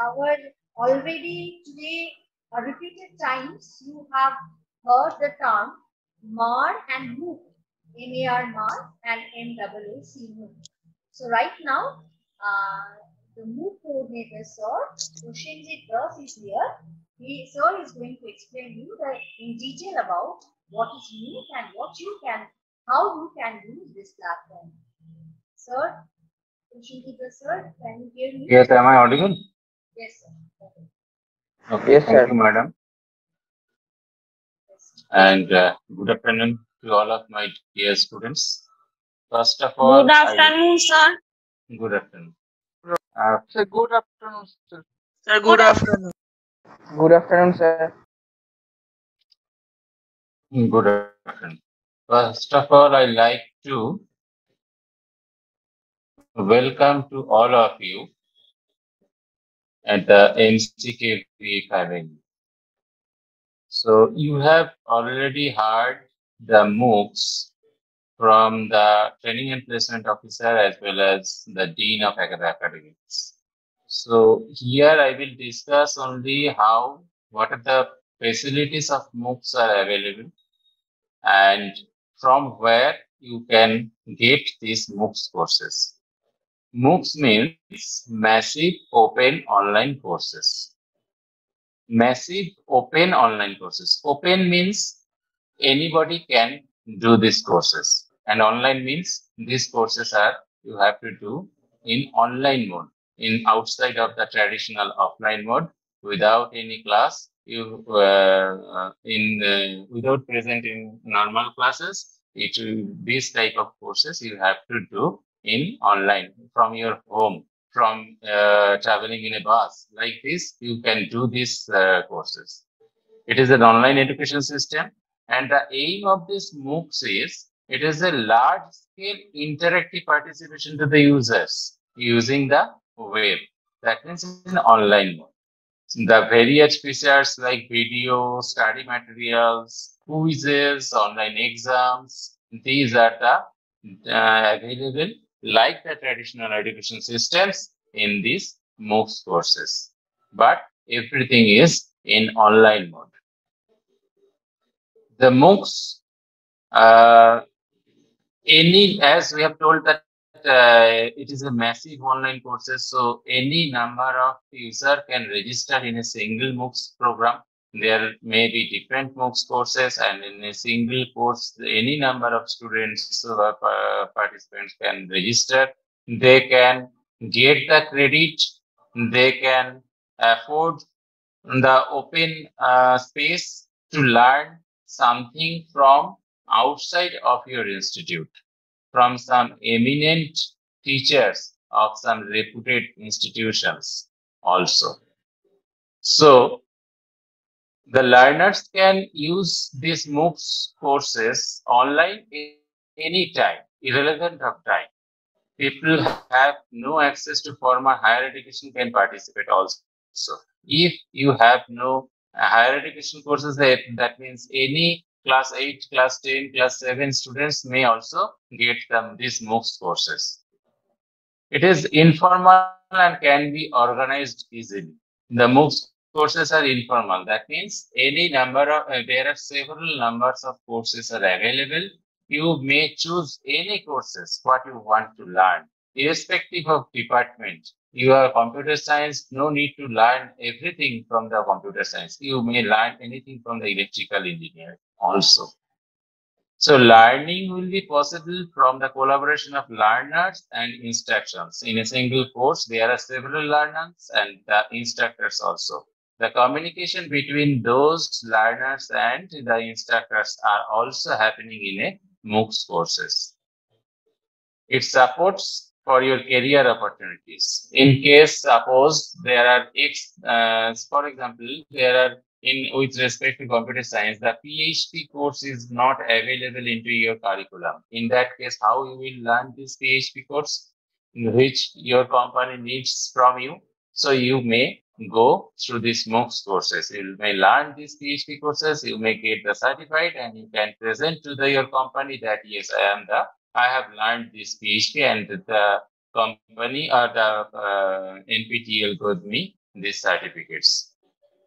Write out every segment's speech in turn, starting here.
our already today uh, repeated times you have heard the term MAR and MOOC, M-A-R MAR and M-A-A-C MOOC. So right now, uh, the MOOC coordinator, sir, Prasenjit Das is here. He, sir is going to explain you the, in detail about what is MOOC and what you can, how you can use this platform. Sir, Prasenjit Das, sir, can you hear me? Yes, am I audible? Yes, sir. Okay. Okay, Yes, thank sir. you, madam. And uh, good afternoon to all of my dear students. First of all, Good I- afternoon, sir. good afternoon. Uh, Sir, good afternoon, sir. Sir, good afternoon. Good afternoon, sir. good afternoon. First of all, I like to welcome to all of you at the MCKV Academy. So you have already heard the MOOCs from the training and placement officer as well as the dean of acad- academics. So here I will discuss only how, what are the facilities of MOOCs are available and from where you can get these MOOCs courses. MOOCs means massive open online courses. Massive open online courses. Open means anybody can do these courses and online means these courses are you have to do in online mode in outside of the traditional offline mode without any class you uh, uh, in uh, without present in normal classes it will this type of courses you have to do in online from your home from uh, traveling in a bus like this you can do these uh, courses it is an online education system and the aim of this MOOCs is it is a large scale interactive participation to the users using the web. That means in online mode. The various features like video, study materials, quizzes, online exams, these are the uh, available like the traditional education systems in these MOOCs courses. But everything is in online mode. The MOOCs, uh, any, as we have told that uh, it is a massive online courses, so any number of user can register in a single MOOCs program. There may be different MOOCs courses and in a single course, any number of students or uh, participants can register. They can get the credit. They can afford the open uh, space to learn something from outside of your institute, from some eminent teachers of some reputed institutions also. So the learners can use these MOOCs courses online anytime, irrelevant of time. People have no access to formal higher education can participate also. So if you have no higher education courses, that, that means any class 8, class 10, class 7 students may also get them these MOOCs courses. It is informal and can be organized easily. The MOOCs courses are informal. That means any number of, uh, there are several numbers of courses are available. You may choose any courses what you want to learn, irrespective of department. You are computer science, no need to learn everything from the computer science. You may learn anything from the electrical engineer also. So learning will be possible from the collaboration of learners and instructions. In a single course, there are several learners and the instructors also. The communication between those learners and the instructors are also happening in a MOOCs courses. It supports for your career opportunities. In case suppose there are X, uh, for example, there are in with respect to computer science, the PHP course is not available into your curriculum. In that case, how you will learn this PHP course, which your company needs from you. So you may go through these MOOCs courses. You may learn these PHP courses. You may get the certified, and you can present to the, your company that yes, I am the I have learned this PHP, and the company or the uh, NPTEL gave me these certificates.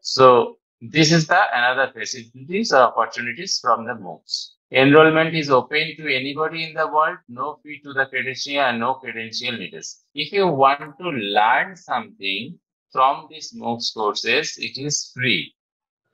So this is the another facilities or opportunities from the MOOCs. Enrollment is open to anybody in the world, no fee to the credential and no credential needed. If you want to learn something from these MOOCs courses, it is free.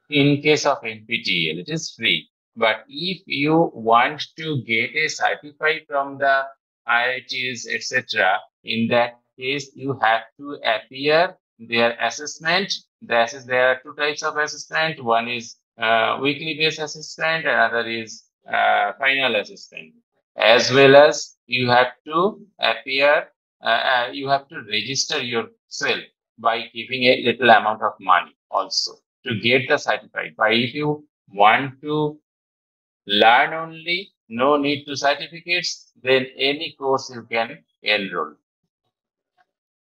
In case of NPTEL, it is free. But if you want to get a certificate from the IITs, etc., in that case, you have to appear their assessment. Assess there are two types of assessment. One is uh, weekly based assessment, another is uh, final assessment. As well as you have to appear, uh, uh, you have to register yourself by giving a little amount of money also to get the certificate. But if you want to learn only, no need to certificates, then any course you can enroll.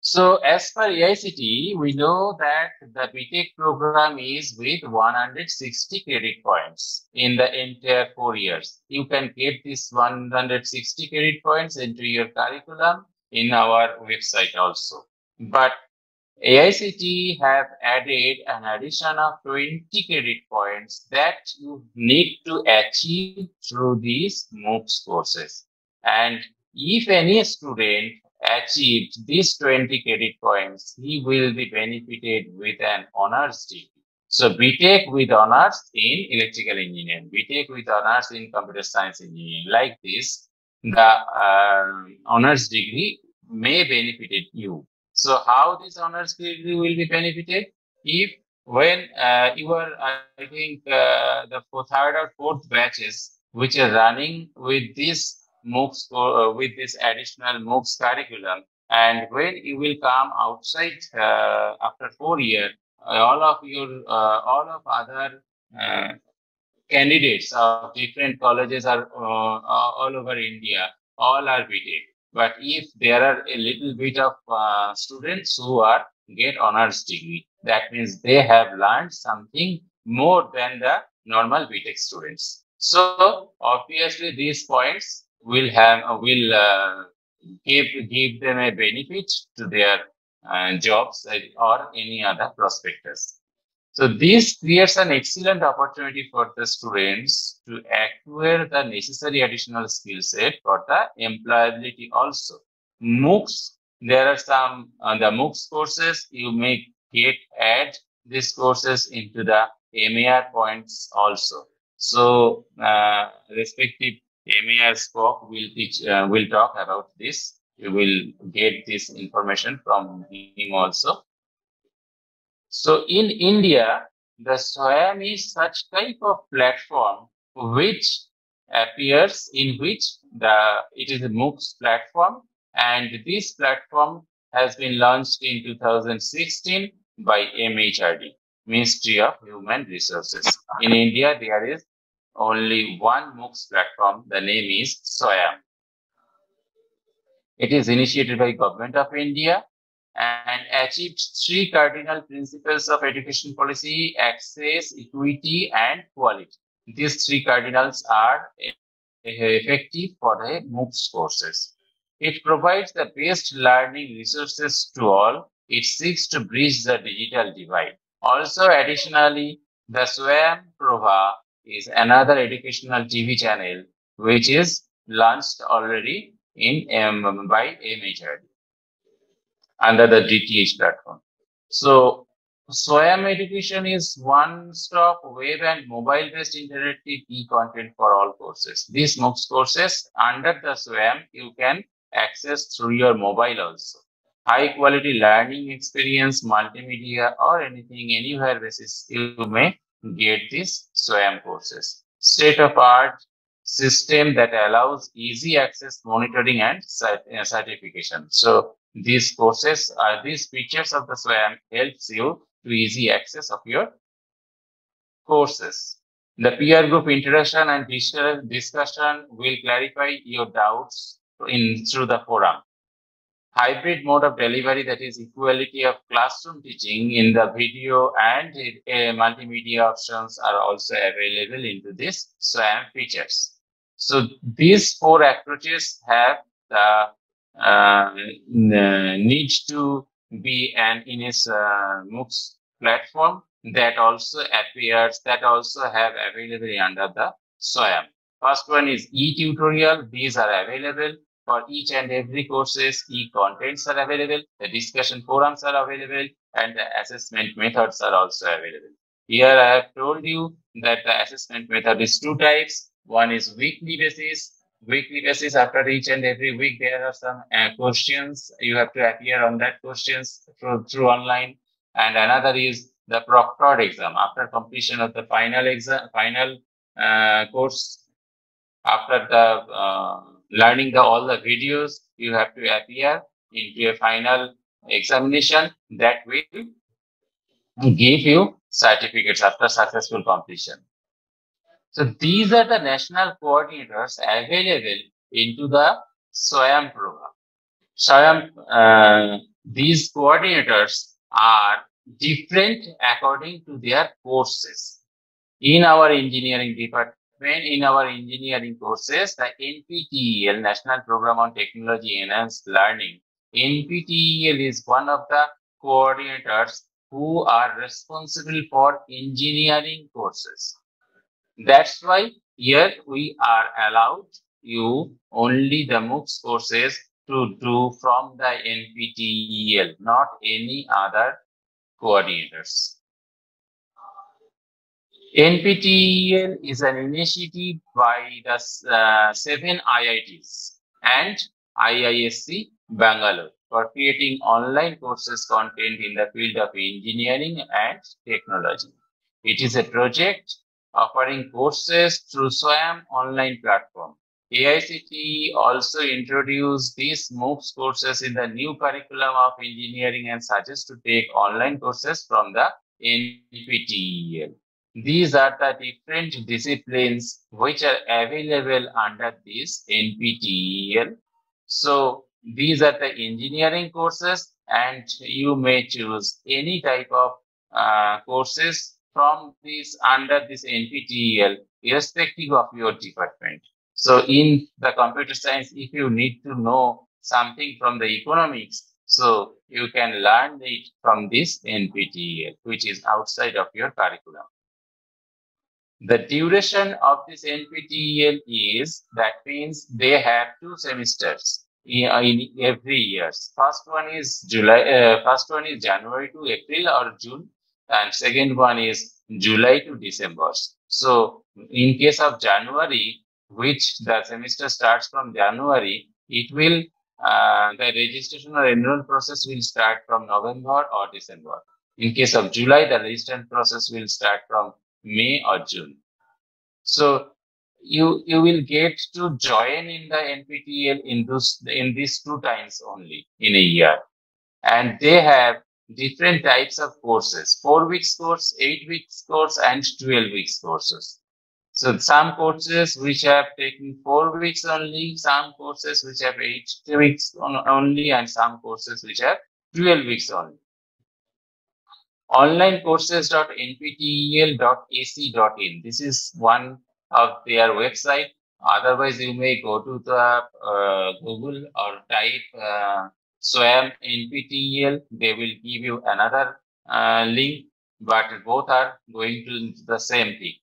So as per AICTE, we know that the BTech program is with 160 credit points in the entire four years. You can get this 160 credit points into your curriculum in our website also. But AICTE have added an addition of 20 credit points that you need to achieve through these MOOCs courses. And if any student achieves these 20 credit points, he will be benefited with an honors degree. So BTech with honors in electrical engineering, BTech with honors in computer science engineering, like this, the uh, honors degree may benefit you. So how this honors degree will be benefited? If when uh, you are, I think, uh, the third or fourth batches which are running with this MOOCs uh, with this additional MOOCs curriculum. And when you will come outside uh, after four years, all of your, uh, all of other uh, candidates of different colleges are uh, all over India, all are BTech. But if there are a little bit of uh, students who are get honors degree, that means they have learned something more than the normal BTech students. So obviously these points will have uh, will uh, give give them a benefit to their uh, jobs or any other prospectus. So this creates an excellent opportunity for the students to acquire the necessary additional skill set for the employability also. MOOCs, there are some uh, the MOOCs courses you may get add these courses into the MAR points also. So uh, respective Emir spoke will teach uh, will talk about this. You will get this information from him also. So in India, the SWAYAM is such type of platform which appears in which the it is a MOOCs platform and this platform has been launched in 2016 by MHRD, Ministry of Human Resources. In India, there is only one MOOCs platform. The name is SWAYAM. It is initiated by Government of India and achieved three cardinal principles of education policy, access, equity, and quality. These three cardinals are effective for the MOOCs courses. It provides the best learning resources to all. It seeks to bridge the digital divide. Also, additionally, the SWAYAM Prabha is another educational TV channel which is launched already in um, by MHRD under the DTH platform. So SWAYAM Education is one-stop web and mobile-based interactive e-content for all courses. These MOOCs courses under the SWAYAM you can access through your mobile also. High quality learning experience, multimedia or anything anywhere basis you may get these SWAYAM courses. State-of-art system that allows easy access, monitoring, and certification. So these courses are these features of the SWAYAM helps you to easy access of your courses. The peer group interaction and discussion will clarify your doubts in through the forum hybrid mode of delivery that is equality of classroom teaching in the video and uh, multimedia options are also available into this SWAYAM features. So these four approaches have the uh, need to be an in its uh, MOOCs platform that also appears, that also have available under the SWAYAM. First one is e-tutorial. These are available for each and every courses. E-contents are available. The discussion forums are available and the assessment methods are also available. Here I have told you that the assessment method is two types. One is weekly basis. Weekly basis after each and every week there are some uh, questions. You have to appear on that questions through, through online. And another is the proctored exam after completion of the final exam, final uh, course. After the uh, learning the all the videos, you have to appear into a final examination that will give you certificates after successful completion. So these are the national coordinators available into the SWAYAM program. SWAYAM, uh, these coordinators are different according to their courses. In our engineering department, in our engineering courses, the NPTEL, National Program on Technology Enhanced Learning, NPTEL is one of the coordinators who are responsible for engineering courses. That's why here we are allowed you only the MOOCs courses to do from the NPTEL, not any other coordinators. NPTEL is an initiative by the uh, seven IITs and IISc Bangalore for creating online courses content in the field of engineering and technology. It is a project offering courses through SWAYAM online platform. AICT also introduced these MOOCs courses in the new curriculum of engineering and suggests to take online courses from the NPTEL. These are the different disciplines which are available under this NPTEL. So these are the engineering courses and you may choose any type of uh, courses from this under this NPTEL irrespective of your department. So in the computer science, if you need to know something from the economics, so you can learn it from this NPTEL, which is outside of your curriculum. The duration of this NPTEL is, that means they have two semesters in, in every year. First one is July, uh, first one is January to April or June, and second one is July to December. So in case of January, which the semester starts from January, it will, uh, the registration or enroll process will start from November or December. In case of July, the registration process will start from May or June. So you you will get to join in the NPTEL in those in these two times only in a year, and they have different types of courses: four weeks course, eight weeks course, and twelve weeks courses. So some courses which have taken four weeks only, some courses which have eight weeks on, only, and some courses which have 12 weeks only. Onlinecourses.nptel.ac.in. This is one of their website. Otherwise, you may go to the uh, Google or type uh, SWAYAM NPTEL. They will give you another uh, link, but both are going to the same thing.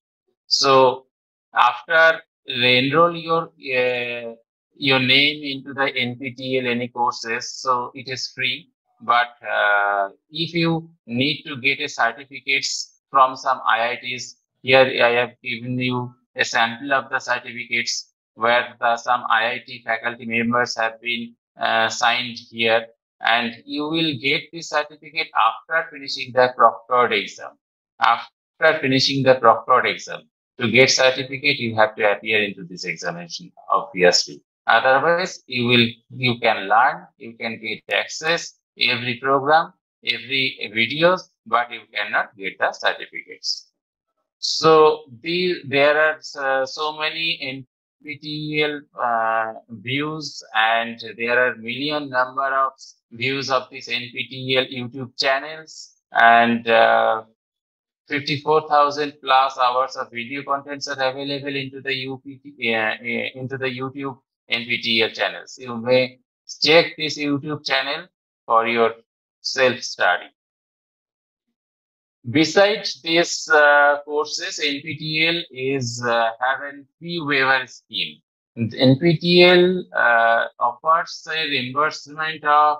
So after enroll your uh, your name into the NPTEL any courses, so it is free. But uh, if you need to get a certificates from some IITs, here I have given you a sample of the certificates where the, some IIT faculty members have been uh, signed here and you will get the certificate after finishing the proctored exam. After finishing the proctored exam, to get certificate, you have to appear into this examination, obviously. Otherwise, you will, you can learn, you can get access every program, every videos, but you cannot get the certificates. So the, there are uh, so many NPTEL uh, views and there are million number of views of this NPTEL YouTube channels and uh, 54,000 plus hours of video contents are available into the UPT, uh, into the YouTube NPTEL channels. You may check this YouTube channel for your self-study. Besides these uh, courses, NPTEL is uh, having fee waiver scheme. NPTEL uh, offers a reimbursement of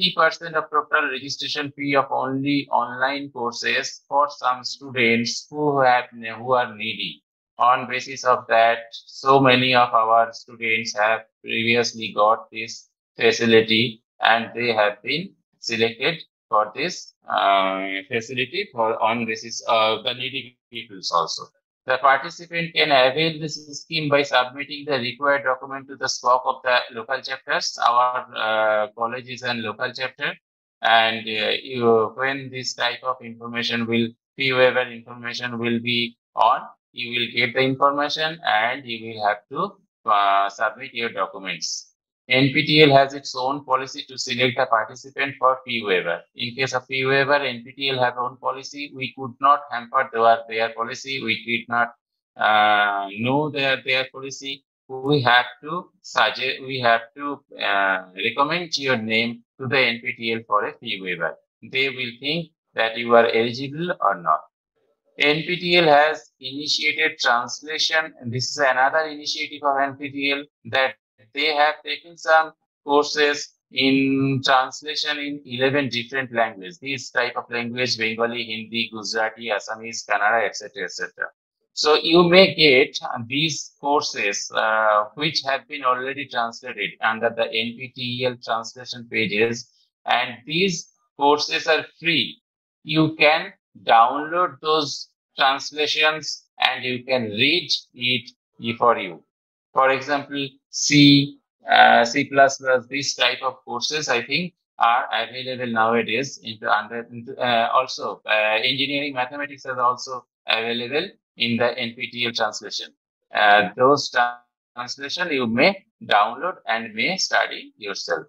50% of total registration fee of only online courses for some students who have who are needy. On basis of that, so many of our students have previously got this facility and they have been selected for this uh, facility for on basis of the needy peoples also. The participant can avail this scheme by submitting the required document to the SPOC of the local chapters. Our uh, college is an local chapter and uh, you, when this type of information will, fee waiver information will be on, you will get the information and you will have to uh, submit your documents. NPTEL has its own policy to select the participant for fee waiver. In case of fee waiver, NPTEL has own policy. We could not hamper their, their policy. We did not uh, know their, their policy. We have to suggest, we have to uh, recommend your name to the NPTEL for a fee waiver. They will think that you are eligible or not. NPTEL has initiated translation. This is another initiative of NPTEL that they have taken some courses in translation in 11 different languages. This type of language, Bengali, Hindi, Gujarati, Assamese, Kannada, etc., etc. So you may get these courses uh, which have been already translated under the NPTEL translation pages and these courses are free. You can download those translations and you can read it for you. For example, C, uh, C++, this type of courses, I think, are available nowadays into under into, uh, also uh, engineering mathematics is also available in the NPTEL translation. Uh, those translation you may download and may study yourself.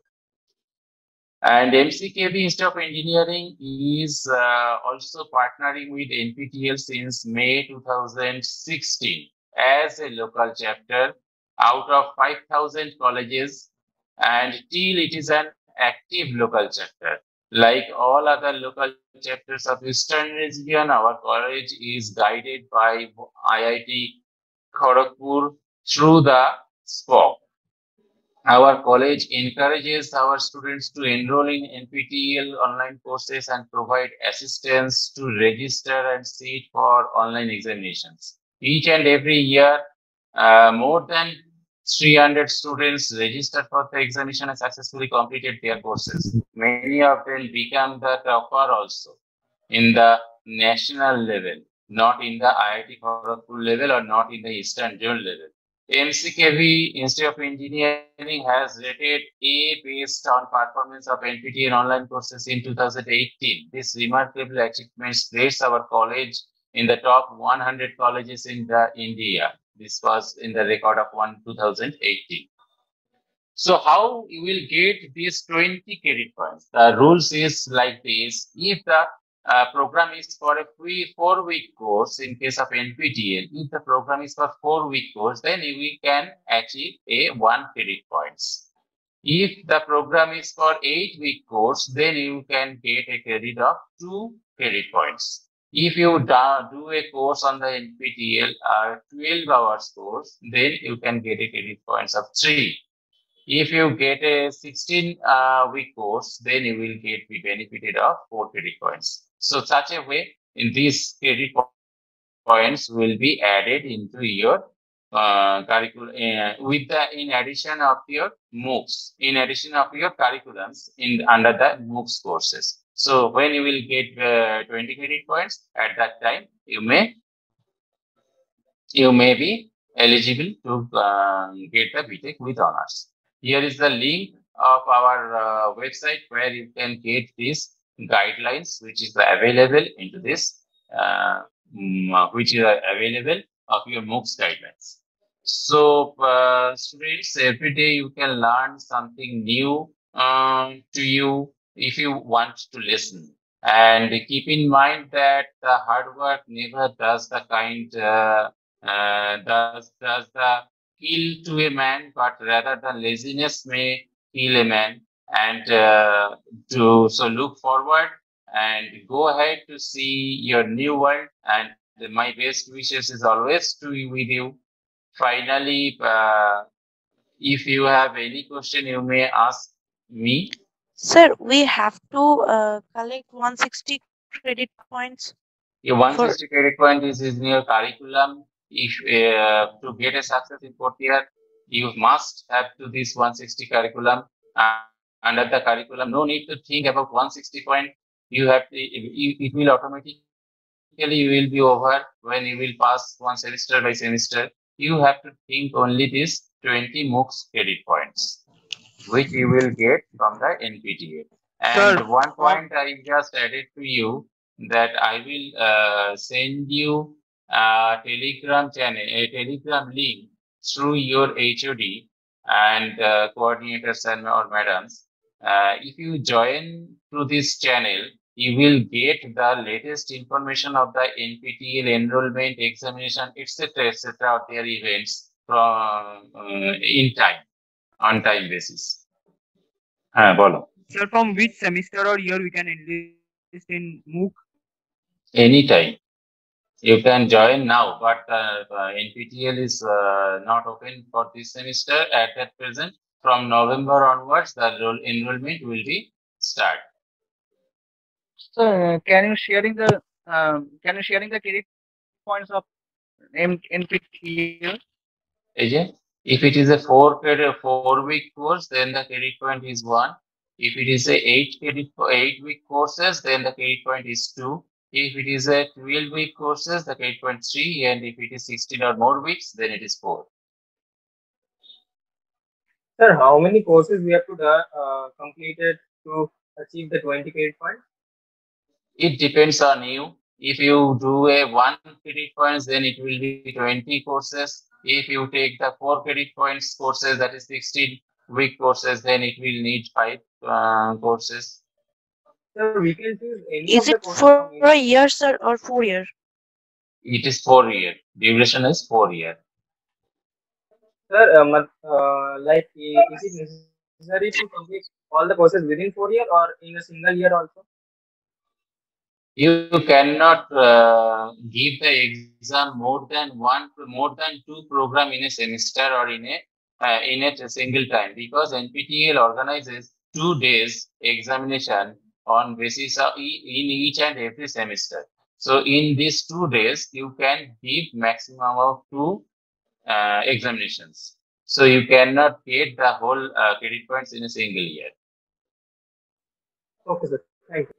And MCKV Institute of Engineering is uh, also partnering with NPTEL since May 2016 as a local chapter out of 5,000 colleges and till it is an active local chapter. Like all other local chapters of Eastern region, our college is guided by IIT Kharagpur through the SPOC. Our college encourages our students to enroll in NPTEL online courses and provide assistance to register and sit for online examinations. Each and every year, uh, more than 300 students registered for the examination and successfully completed their courses. Many of them become the topper also in the national level, not in the IIT Kharagpur level or not in the Eastern Zone level. MCKV Institute of Engineering has rated A based on performance of NPTEL online courses in 2018. This remarkable achievement placed our college in the top 100 colleges in the India. This was in the record of one 2018. So how you will get these 20 credit points? The rules is like this. If the uh, program is for a free four week course in case of NPTEL, if the program is for four week course, then we can achieve a one credit points. If the program is for eight week course, then you can get a credit of two credit points. If you do a course on the NPTEL, uh, 12 hours course, then you can get a credit points of three. If you get a 16 uh, week course, then you will get be benefited of four credit points. So such a way, in these credit points will be added into your uh, curriculum uh, with the in addition of your MOOCs, in addition of your curriculums in under the MOOCs courses. So when you will get uh, 20 credit points at that time, you may you may be eligible to uh, get the BTech with honors. Here is the link of our uh, website where you can get these guidelines, which is available into this, uh, which is available of your MOOCs guidelines. So uh, students, every day you can learn something new uh, to you if you want to listen. And keep in mind that the hard work never does the kind, uh, uh, does, does the kill to a man, but rather the laziness may kill a man. and uh, to so look forward and go ahead to see your new world and my best wishes is always to be with you finally uh, if you have any question you may ask me Sir, we have to uh, collect 160 credit points. your 160 credit point is in your curriculum. If uh, to get a success in fourth year you must have to this 160 curriculum. Uh, under the curriculum no need to think about 160 point. You have to, it, it will automatically you will be over when you will pass one semester by semester. You have to think only this 20 MOOCs credit points which you will get from the NPTA. and Sir, one point I just added to you that I will uh, send you a telegram channel a telegram link through your HOD and uh, coordinators and or madams uh, if you join through this channel, you will get the latest information of the NPTEL enrollment, examination, etc., etc., of their events from uh, in time, on time basis. হ্যাঁ বলো Sir, from which semester or year we can enlist in MOOC? anytime. You can join now, but uh, uh, NPTEL is uh, not open for this semester at that present. From November onwards, the enroll- enrollment will be start. Sir, can you sharing the um, can you sharing the credit points of M- NPTEL? Agent, if it is a four credit, four week course, then the credit point is one. If it is a eight credit, eight week courses, then the credit point is two. If it is a 12 week courses, the credit point three. And if it is 16 or more weeks, then it is four. Sir, how many courses we have to uh, completed to achieve the 20 credit point? It depends on you. If you do a one credit points, then it will be 20 courses. If you take the four credit points courses, that is 16 week courses, then it will need five uh, courses. Sir, we can choose any Is it courses for a year, sir, or four year? It is four year. Duration is four year. Sir, uh, mat- uh, like, is it necessary to complete all the courses within four year or in a single year also? You cannot uh, give the exam more than one, more than two program in a semester or in a uh, in a single time because NPTEL organizes two days examination on basis of e- in each and every semester. So in these two days, you can give maximum of two uh, examinations. So you cannot get the whole uh, credit points in a single year. Okay, sir. Thank you.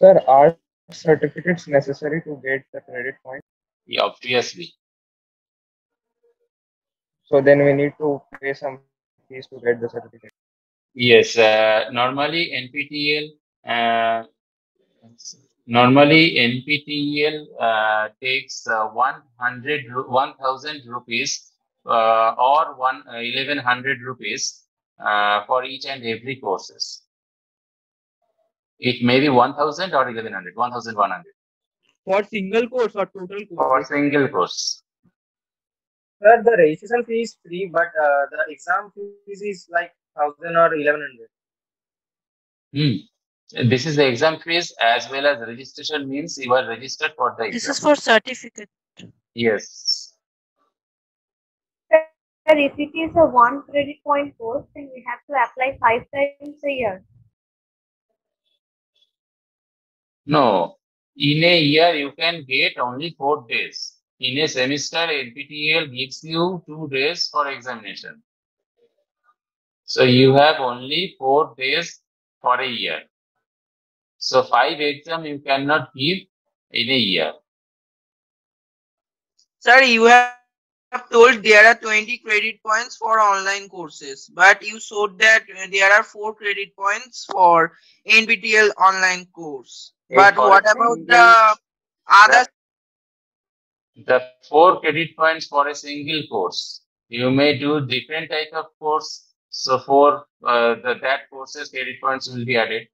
Sir, are certificates necessary to get the credit point? Yeah, obviously. So then we need to pay some fees to get the certificate. Yes, uh, normally NPTEL, uh, normally NPTEL uh, takes uh, 100, 1000 rupees uh, or one, uh, 1100 rupees uh, for each and every courses. It may be 1000 or 1100, 1100 For single course or total course? for single course. Sir, the registration fee is free, but uh, the exam fees is like 1000 or 1100. Hmm. This is the exam fees as well as registration means you are registered for the exam. This is for certificate. Yes. Sir, if it is a one credit point course, then we have to apply five times a year. No, in a year you can get only four days. In a semester, NPTEL gives you two days for examination. So you have only four days for a year. So five exam you cannot give in a year. Sir, you have told there are 20 credit points for online courses, but you showed that there are 4 credit points for NPTEL online course. But what about the other? The four credit points for a single course. You may do different type of course. So for uh, the, that courses credit points will be added.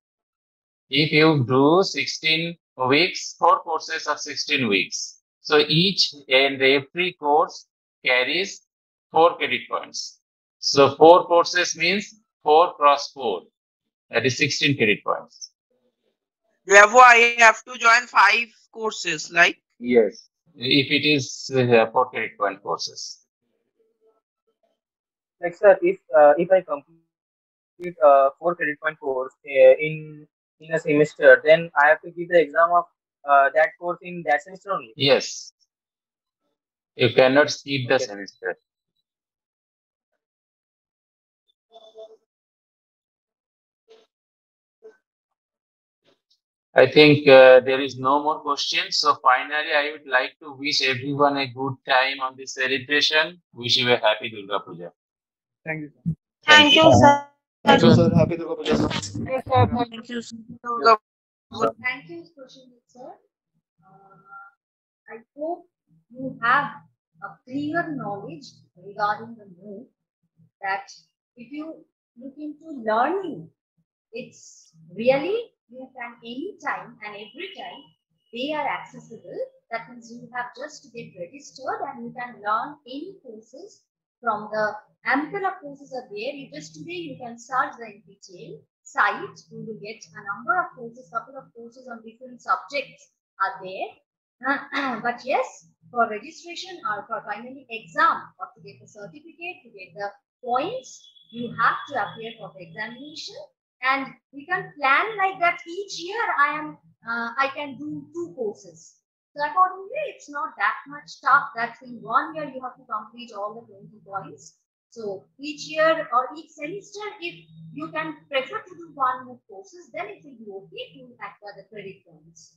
If you do 16 weeks, four courses of 16 weeks. So each and every course carries four credit points. So four courses means four cross four. That is 16 credit points. Therefore, I have to join five courses, like Yes. If it is uh, four credit point courses. Like sir, if uh, if I complete uh, four credit point course uh, in in a semester, then I have to give the exam of uh, that course in that semester only. Yes. You cannot skip the Okay. semester. I think uh, there is no more questions. So finally, I would like to wish everyone a good time on this celebration. Wish you a happy Durga Puja. Thank you. sir. Thank you, sir. Thank you, sir. Happy Durga Puja. sir. Yes, sir. Thank you, sir. Thank you, sir. Uh, I hope you have a clear knowledge regarding the MOOC that if you look into learning, it's really you can anytime and every time they are accessible. That means you have just to get registered and you can learn any courses from the ample of courses are there. You just today you can search the NPTEL site. You will get a number of courses, couple of courses on different subjects are there. but yes, for registration or for finally exam or to get the certificate, to get the points, you have to appear for the examination. And we can plan like that each year. I am uh, I can do two courses. So accordingly, it's not that much tough. That in one year you have to complete all the 20 points. So each year or each semester, if you can prefer to do one more courses, then it will be okay to acquire the credit points.